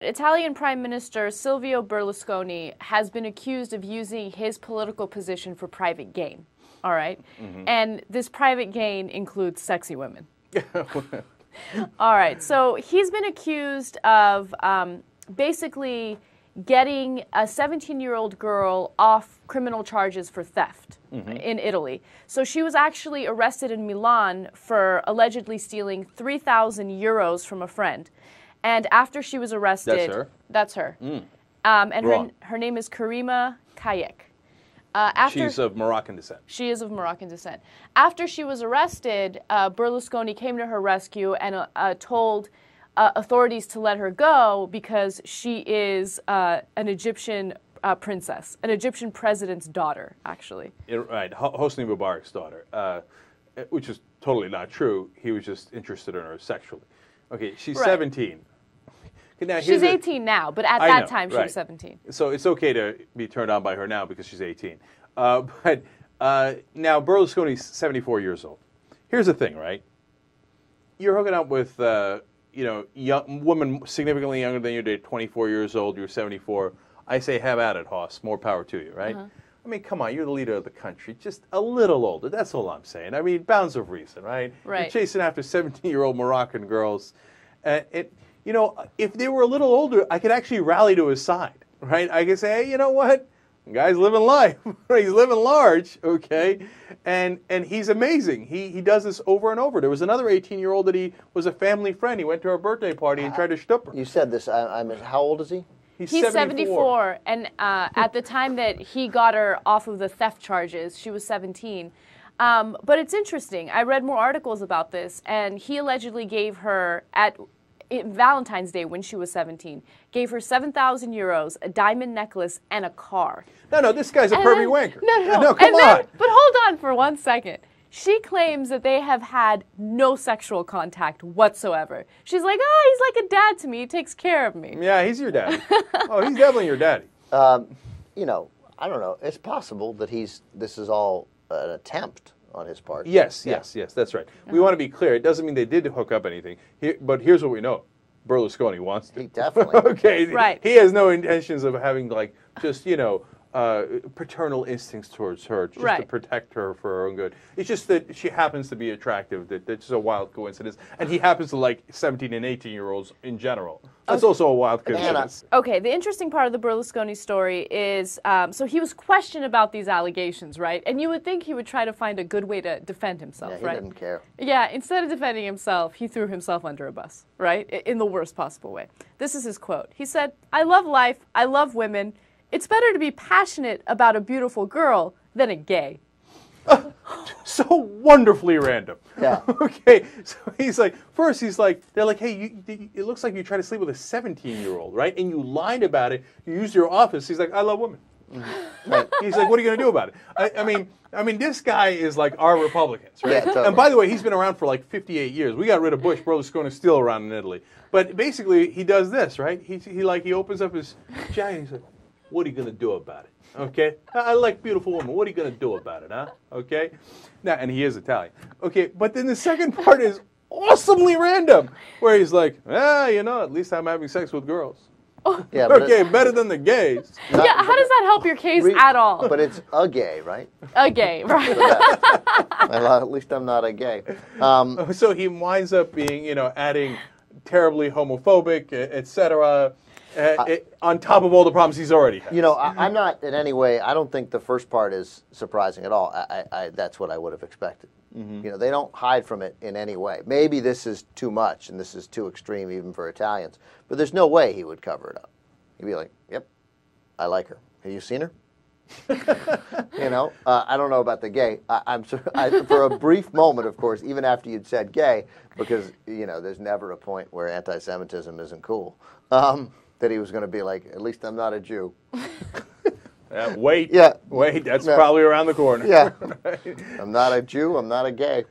Italian Prime Minister Silvio Berlusconi has been accused of using his political position for private gain. All right? And this private gain includes sexy women. All right. So he's been accused of um, basically getting a 17 year old girl off criminal charges for theft in Italy. So she was actually arrested in Milan for allegedly stealing 3,000 euros from a friend. And after she was arrested, that's her? That's her. Um, and her, Wrong. her name is Karima Kayek. Uh, after She's of Moroccan descent. she is of Moroccan descent. After she was arrested, uh, Berlusconi came to her rescue and uh, uh, told uh, authorities to let her go because she is uh, an Egyptian uh, princess, an Egyptian president's daughter, actually. It- right, Ho- Hosni Mubarak's daughter, uh, which is totally not true. He was just interested in her sexually. Okay, she's Right. 17. Now She's here's a- 18 now, but at I that know, time she right. was 17. So it's okay to be turned on by her now because she's 18. Uh, but uh, now Berlusconi's 74 years old. Here's the thing, right? You're hooking up with, uh, you know, young woman significantly younger than you did, 24 years old. You're 74. I say, have at it, Hoss. More power to you, right? Uh-huh. I mean, come on, you're the leader of the country. Just a little older. That's all I'm saying. I mean, bounds of reason, right? Right. You're chasing after 17-year-old Moroccan girls. Uh, it, you know, if they were a little older, I could actually rally to his side, right? I could say, hey, you know what? The guy's living life. he's living large, okay? And and he's amazing. He he does this over and over. There was another 18-year-old that he was a family friend. He went to her birthday party and tried to stup her. You said this. I, I'm. How old is he? He's, He's 74, and uh, at the time that he got her off of the theft charges, she was 17. Um, but it's interesting. I read more articles about this, and he allegedly gave her at in Valentine's Day when she was 17, gave her 7,000 euros, a diamond necklace, and a car. No, no, this guy's a And pervy then- wanker. No, no, no. no come and then- on. but hold on for one second. She claims that they have had no sexual contact whatsoever. She's like, oh, he's like a dad to me. He takes care of me. Yeah, he's your daddy. oh, he's definitely your daddy. Um, you know, I don't know. It's possible that he's. This is all an attempt on his part. Yes, Yeah. yes, yes, that's right. We want to be clear. It doesn't mean they did hook up anything. Here, but here's what we know: Berlusconi wants to. He definitely. okay, Right. He has no intentions of having like just you know uh, paternal instincts towards her, just to protect her for her own good. It's just that she happens to be attractive. That that's just a wild coincidence, and he happens to like 17 and 18 year olds in general. That's also a wild coincidence. Okay, the interesting part of the Berlusconi story is um, so he was questioned about these allegations, right? And you would think he would try to find a good way to defend himself, Yeah, he right? didn't care. Yeah, instead of defending himself, he threw himself under a bus, right? In the worst possible way. This is his quote. He said, I love life, I love women. It's better to be passionate about a beautiful girl than a gay. so wonderfully random. Yeah. okay. So he's like, first he's like, they're like, hey, you, you- it looks like you tried to sleep with a 17 year old, right? And you lied about it. You used your office. He's like, I love women. Mm-hmm. Right. He's like, what are you going to do about it? I, I mean, I mean, this guy is like our Republicans, right? Yeah, totally. And by the way, he's been around for like 58 years. We got rid of Bush. Berlusconi's still around in Italy. But basically, he does this, right? He, he like he opens up his jacket. and He's like, what are you going to do about it? Okay, I I like beautiful women. What are you going to do about it, huh? Okay, now and he is Italian. Okay, but then the second part is awesomely random, where he's like, ah, you know, at least I'm having sex with girls. Yeah, Okay, it- better than the gays. not- yeah, how does that help your case re- at all? But it's a gay, right? a gay, right? Well, at least I'm not a gay. Um, So he winds up being, you know, adding terribly homophobic, etc. Uh, it- on top of all the problems he's already had. you know, I, I'm not in any way. I don't think the first part is surprising at all. I, I, that's what I would have expected. You know, they don't hide from it in any way. Maybe this is too much and this is too extreme even for Italians. But there's no way he would cover it up. He'd be like, "Yep, I like her. Have you seen her?" you know, uh, I don't know about the gay. I, I, for a brief moment, of course, even after you'd said gay, because you know, there's never a point where anti-Semitism isn't cool. Um, that he was going to be like, "At least I'm not a Jew." Uh, wait, Yeah. wait, that's Yeah. probably around the corner. Yeah. I'm not a Jew. I'm not a gay.